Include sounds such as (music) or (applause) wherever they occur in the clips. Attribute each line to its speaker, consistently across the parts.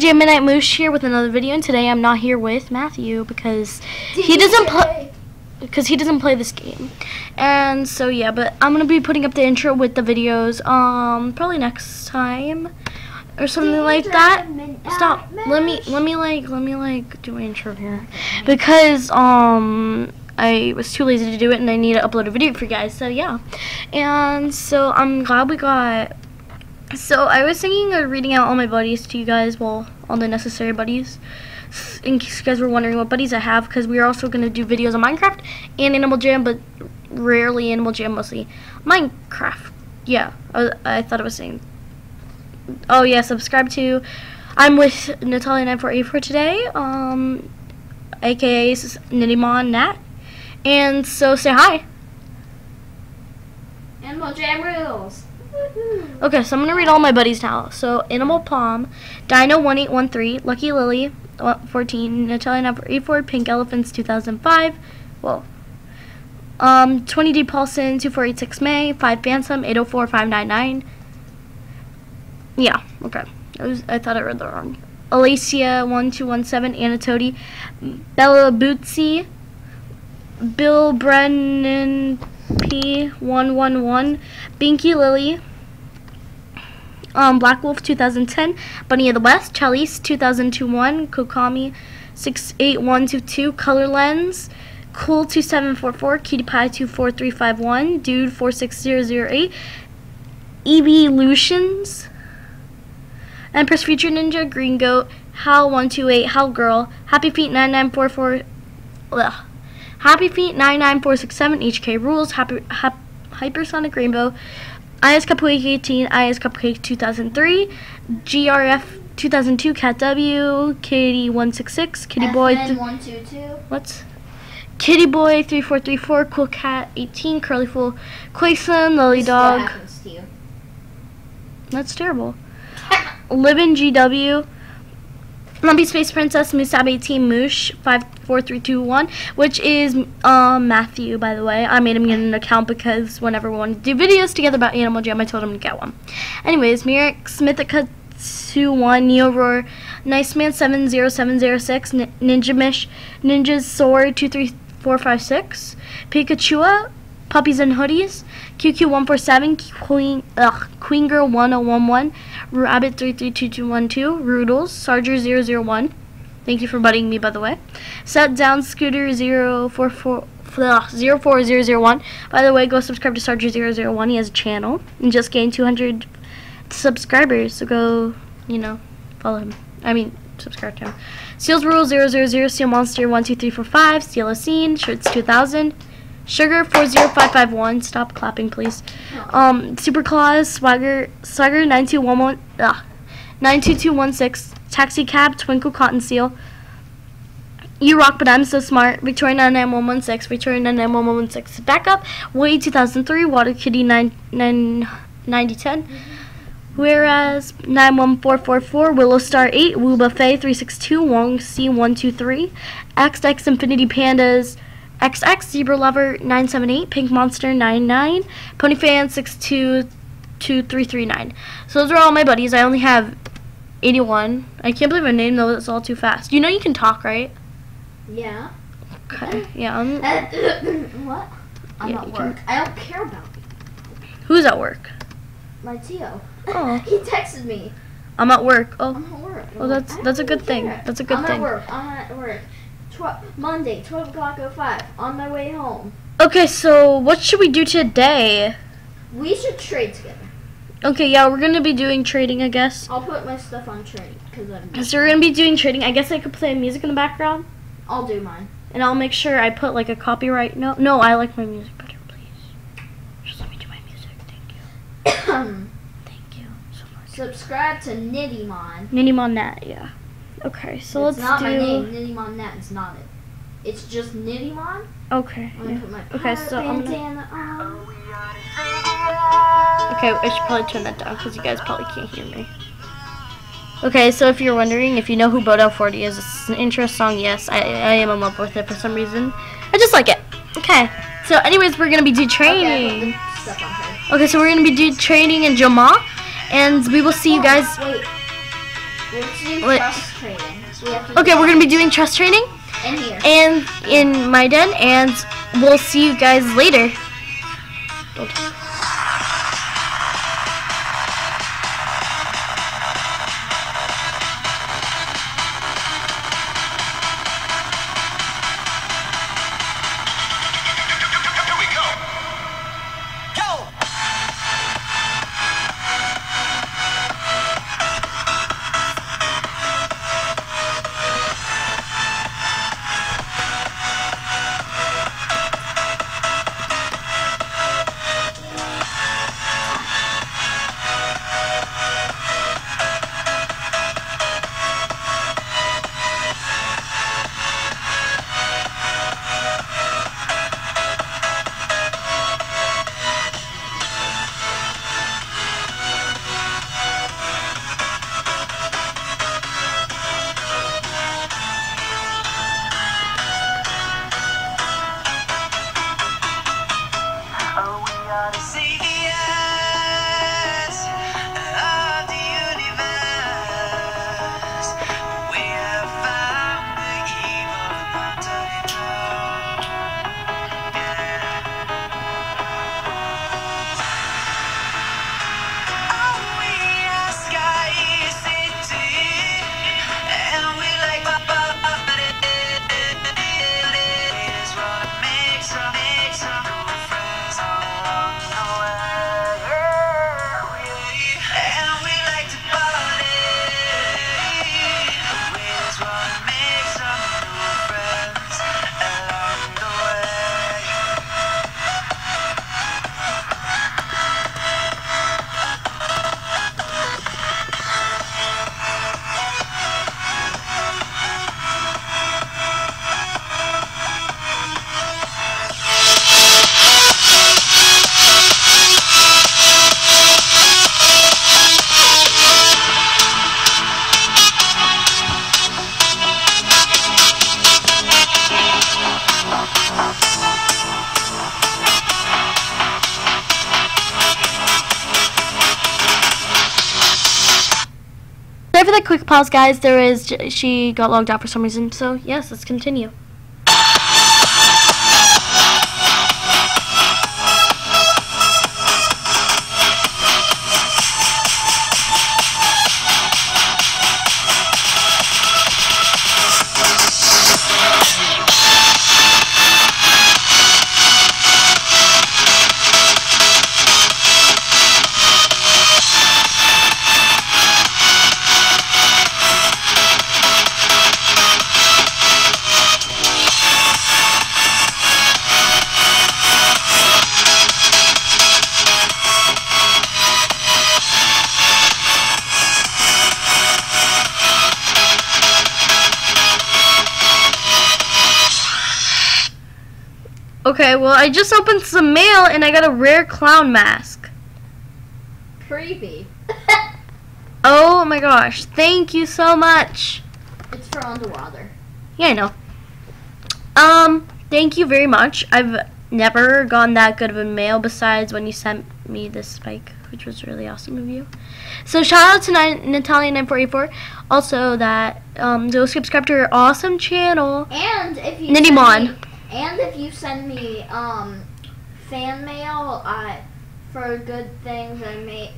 Speaker 1: DJ Midnight Moosh here with another video, and today I'm not here with Matthew because he doesn't play because he doesn't play this game. And so yeah, but I'm gonna be putting up the intro with the videos um probably next time or something like that. Stop. Let me let me like let me like do my intro here because um I was too lazy to do it and I need to upload a video for you guys. So yeah, and so I'm glad we got so I was thinking of reading out all my buddies to you guys, well, all the necessary buddies, in case you guys were wondering what buddies I have, because we are also going to do videos on Minecraft and Animal Jam, but rarely Animal Jam, mostly Minecraft. Yeah, I, I thought I was saying. Oh yeah, subscribe to. I'm with Natalia948 today, um, aka Nittimon Nat, and so say hi.
Speaker 2: Animal Jam rules.
Speaker 1: Okay, so I'm gonna read all my buddies now. So Animal Palm, Dino one eight one three, Lucky Lily fourteen, Natalia number eight four, Pink Elephants two thousand five. Well, um, 20D Paulson, 2486 May, 5 Bansom, 804599. Yeah, okay. I, was, I thought I read that wrong. Alicia, one two one seven, Anatoti, Bella Bootsy, Bill Brennan P one one one, Binky Lily um, Black Wolf 2010, Bunny of the West, Chalice 2002-1, Kokami 68122, Color Lens, Cool 2744, Cutie Pie 24351, Dude 46008, EB Lutions, Empress Future Ninja, Green Goat, Hal 128, Hal Girl, Happy Feet 9944, ugh. Happy Feet 99467, HK Rules, Happy, Happy Hypersonic Rainbow, IS Cupcake 18, IS Cupcake 2003, GRF 2002, Cat W, Kitty 166, Kitty Boy.
Speaker 2: Th- 122.
Speaker 1: What's? Kitty Boy 3434, Cool Cat 18, Curly Fool, Quason, Lily Dog.
Speaker 2: What happens to you?
Speaker 1: That's terrible. Livin GW. Lumpy Space Princess, Musab 18, Moosh 54321, which is um, Matthew, by the way. I made him get an account because whenever we wanted to do videos together about Animal Jam, I told him to get one. Anyways, Mirek Smithica 21, Neo Roar, Nice Man 70706, Ninja Mish, Ninja's Sword 23456, Pikachu, Puppies and Hoodies, QQ147, Queen, ugh, Queen Girl 1011, Rabbit 332212, Roodles, Sarger 001. Thank you for butting me, by the way. Set Down Scooter 044. 04001. By the way, go subscribe to Sarger001. He has a channel and just gained 200 subscribers. So go, you know, follow him. I mean, subscribe to him. Seals Rule 000, Seal Monster 12345, Steel a Scene, Shirts 2000. Sugar 40551. Stop clapping, please. Um, Super Claws, Swagger, Swagger 9211, ugh, 92216, Taxi Cab, Twinkle Cotton Seal. You rock, but I'm so smart. Victoria 99116, Victoria 99116. Backup, Way 2003, Water Kitty 9, 9, 9010. Mm-hmm. Whereas 91444, Willow Star 8, Woo Buffet 362, Wong C123, XX Infinity Pandas, XX Zebra Lover 978, Pink Monster 99, Pony Fan 622339. So those are all my buddies. I only have 81. I can't believe I named those all too fast. You know you can talk, right?
Speaker 2: Yeah.
Speaker 1: Okay. Yeah. I'm, (coughs)
Speaker 2: what? I'm
Speaker 1: Yeah,
Speaker 2: at work. I don't care about you.
Speaker 1: who's at work?
Speaker 2: My Tio.
Speaker 1: Oh. (laughs)
Speaker 2: he texted me.
Speaker 1: I'm at work. Oh.
Speaker 2: I'm at work.
Speaker 1: Oh, that's- that's a good thing.
Speaker 2: care.
Speaker 1: That's a good
Speaker 2: I'm
Speaker 1: thing.
Speaker 2: at work. I'm at work. Tw- Monday, 12 o'clock 05. On my way home.
Speaker 1: Okay. So what should we do today?
Speaker 2: We should trade together.
Speaker 1: Okay. Yeah, we're gonna be doing trading, I guess.
Speaker 2: I'll put my stuff on trade because I'm.
Speaker 1: So we're gonna be doing trading. I guess I could play music in the background,
Speaker 2: I'll do mine.
Speaker 1: and I'll make sure I put like a copyright. No, no, I like my music better. Please, just let me do my music. Thank you. (coughs) Thank you so much.
Speaker 2: Subscribe to Nitty Mon. Nittymon.
Speaker 1: Minimon Nat, yeah. Okay, so
Speaker 2: it's
Speaker 1: let's do.
Speaker 2: It's not my name. Nittymon Net is not it. It's just Nittymon.
Speaker 1: Okay.
Speaker 2: I'm gonna
Speaker 1: yeah.
Speaker 2: put my
Speaker 1: Okay, so I'm gonna. Okay, I should probably turn that down because you guys probably can't hear me. Okay, so if you're wondering, if you know who Bodell 40 is, it's an intro song. Yes, I, I am in love with it for some reason. I just like it. Okay, so anyways, we're gonna be do training.
Speaker 2: put the stuff on her.
Speaker 1: Okay, so we're gonna be do training in Jamaa, and we will see you guys.
Speaker 2: Oh, wait. Let's do
Speaker 1: Wait.
Speaker 2: trust training. We
Speaker 1: Okay, we're gonna be doing trust training
Speaker 2: in here.
Speaker 1: and in my den, and we'll see you guys later. Pause, guys. There is she got logged out for some reason. So yes, let's continue. Okay, well I just opened some mail and I got a rare clown mask.
Speaker 2: Creepy. (laughs)
Speaker 1: Oh my gosh! Thank you so much.
Speaker 2: it's for underwater.
Speaker 1: Yeah, I know. Um, thank you very much. I've never gotten that good of a mail besides when you sent me this spike, which was really awesome of you. So shout out to Natalia9484. Also that um go subscribe to her awesome channel.
Speaker 2: And if you
Speaker 1: Nitty Mon.
Speaker 2: me- and if you send me um fan mail, I for good things I may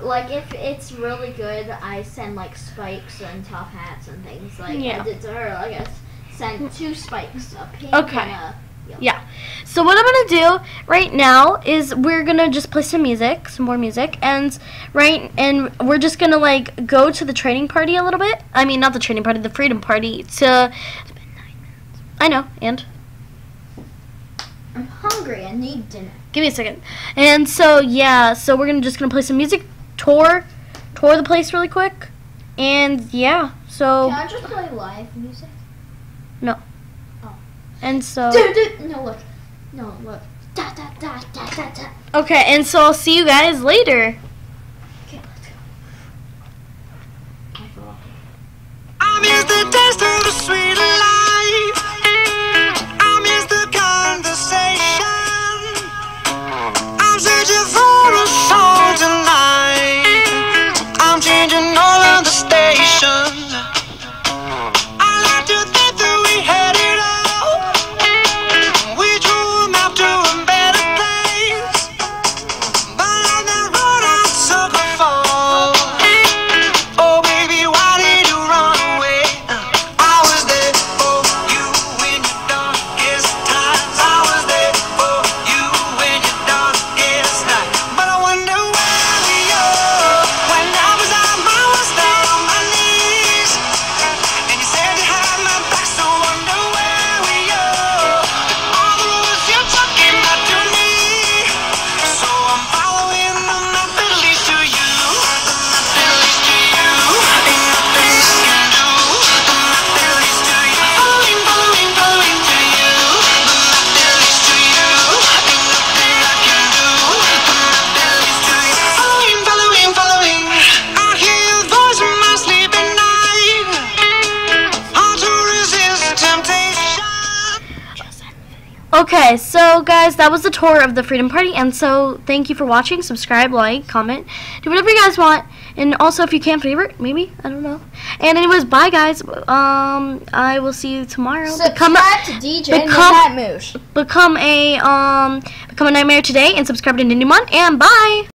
Speaker 2: like if it's really good, I send like spikes and top hats and things like
Speaker 1: Yeah.
Speaker 2: I did to her. Like I s- sent two spikes, a pink
Speaker 1: Okay.
Speaker 2: and a
Speaker 1: Yeah. So what I'm gonna do right now is we're gonna just play some music, some more music, and right, and we're just gonna like go to the training party a little bit. I mean, not the training party, the freedom party. To I know, and
Speaker 2: I'm hungry. I need dinner.
Speaker 1: give me a second. And so yeah, so we're gonna just gonna play some music, tour, tour the place really quick, and yeah. So
Speaker 2: Can I just play live music? No. Oh.
Speaker 1: And so
Speaker 2: Dude, dude, no look, no look. Da da da da da da.
Speaker 1: okay, and so I'll see you guys later.
Speaker 2: Okay, let's go. I forgot.
Speaker 3: I miss the taste of the sweet
Speaker 1: Okay, so guys, that was the tour of the Freedom Party, and so thank you for watching. Subscribe, like, comment, do whatever you guys want, and also if you can favorite, maybe I don't know. And anyways, bye guys. Um, I will see you tomorrow. Become a,
Speaker 2: to DJ
Speaker 1: become- become a um become a nightmare today, and subscribe to Nindymon, and bye.